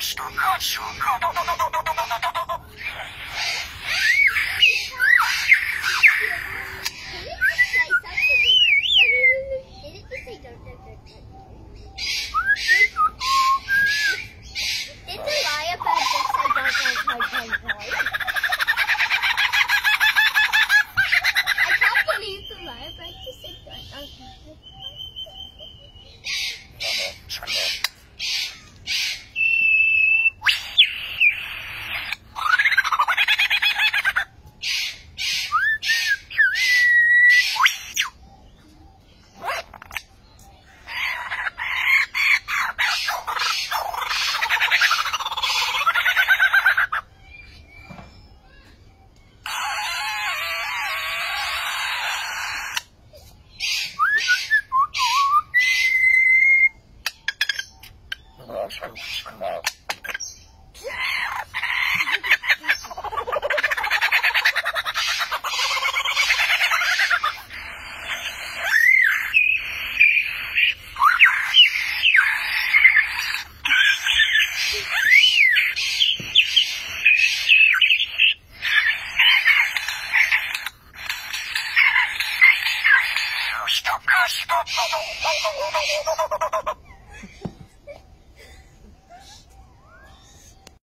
Stop, stop, 人か人